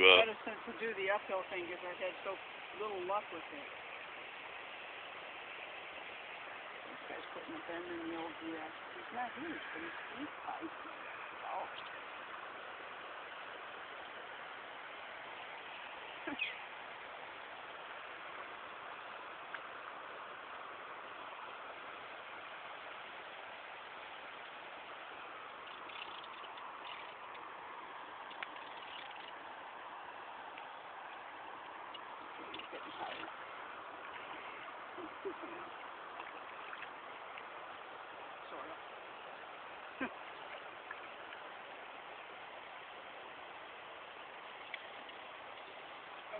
uh, reticent to do the uphill thing because I've had so little luck with it. This guy's putting a bend in the old GS. He's not huge, but he's, he's tight. Oh. tired. He's scooping out. Sort of.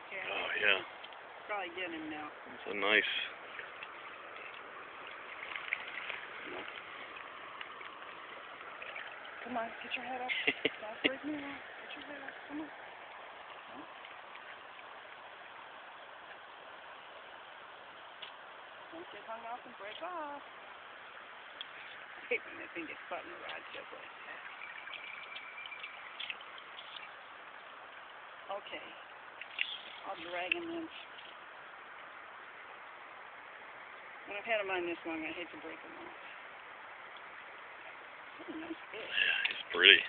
okay, oh yeah, probably get him now. it's a nice. Come on, get your head up. Stop breaking now. Get your head up. Come on. Huh? Don't get hung up and break off. I hate when that thing gets caught in the rod just like that. Okay. I'll drag him in. When I've had him on this long, I hate to break him off. What a nice fish. Yeah, he's pretty.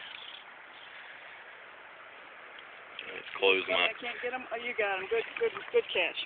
Let's close my I can't get him. Oh, you got him. Good, good, good catch.